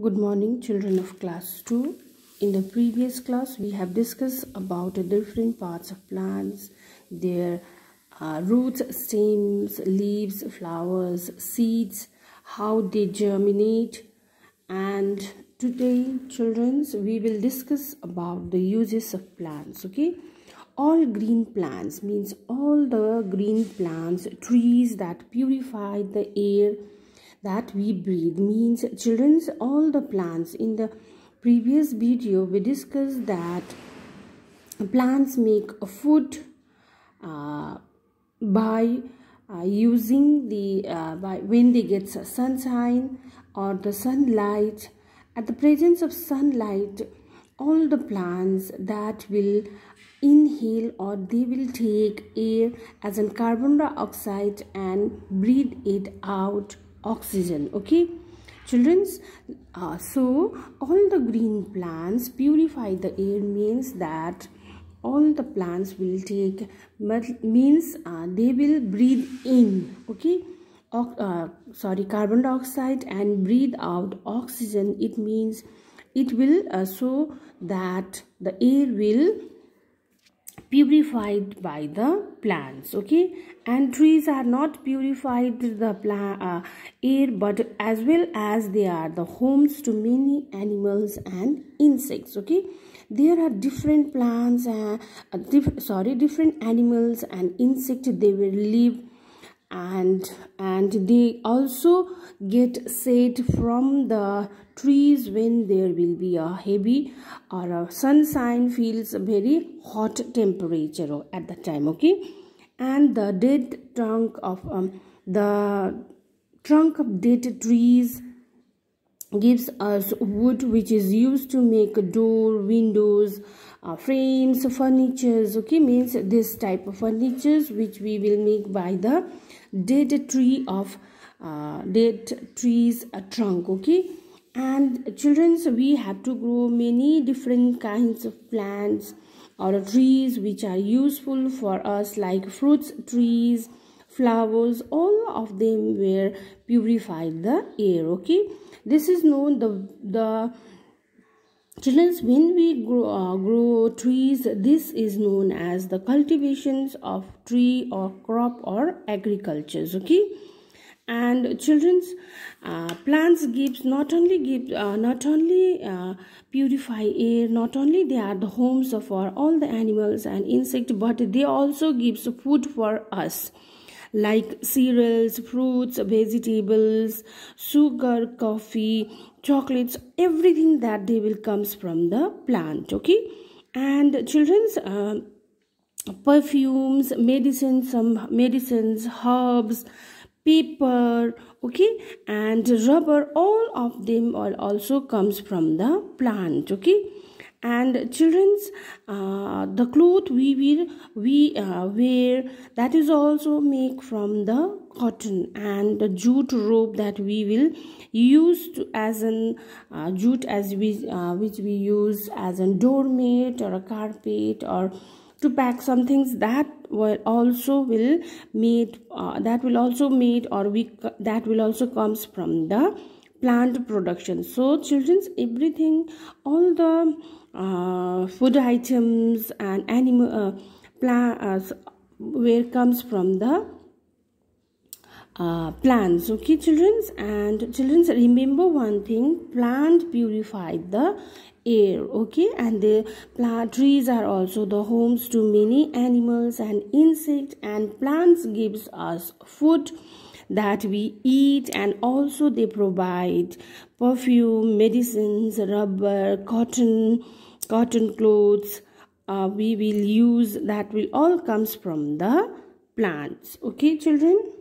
Good morning children of class 2. In the previous class we have discussed about the different parts of plants, their uh, roots, stems, leaves, flowers, seeds, how they germinate. And today children we will discuss about the uses of plants okay? All green plants means all the green plants trees that purify the air that we breathe means children's all the plants. In the previous video we discussed that plants make a food uh, by uh, using the uh, by when they get sunshine or the sunlight. At the presence of sunlight all the plants that will inhale or they will take air as a carbon dioxide and breathe it out oxygen okay? Children's uh, so all the green plants purify the air means that all the plants will take means uh, they will breathe in okay? Uh, sorry carbon dioxide and breathe out oxygen. It means it will uh, so that the air will purified by the plants okay? And trees are not purified the plant uh, air but as well as they are the homes to many animals and insects okay? There are different plants uh, uh, diff sorry different animals and insects they will live and and they also get set from the trees when there will be a heavy or a sunshine feels very hot temperature at the time okay? And the dead trunk of um, the trunk of dead trees gives us wood which is used to make door windows uh, frames furnitures okay means this type of furnitures which we will make by the dead tree of uh, dead trees a trunk okay. And children's we have to grow many different kinds of plants or trees which are useful for us like fruits trees flowers all of them were purified the air okay. This is known the the children's when we grow, uh, grow trees this is known as the cultivations of tree or crop or agricultures okay? And children's uh, plants gives not only give uh, not only uh, purify air not only they are the homes of our, all the animals and insects but they also gives food for us like cereals fruits vegetables sugar coffee chocolates everything that they will comes from the plant okay? And children's uh, perfumes medicines some medicines herbs paper okay? And rubber all of them all also comes from the plant okay and children's uh, the cloth we wear we uh, wear that is also make from the cotton and the jute rope that we will use to, as an uh, jute as we uh, which we use as a doormat or a carpet or to pack some things that will also will made uh, that will also made or we that will also comes from the plant production. So children's everything all the uh, food items and animal uh, plant uh, where comes from the uh, plants. Okay children's and children's remember one thing plant purified the air. Okay and the plant trees are also the homes to many animals and insects and plants gives us food that we eat and also they provide perfume medicines rubber cotton cotton clothes. Uh, we will use that will all comes from the plants. Okay children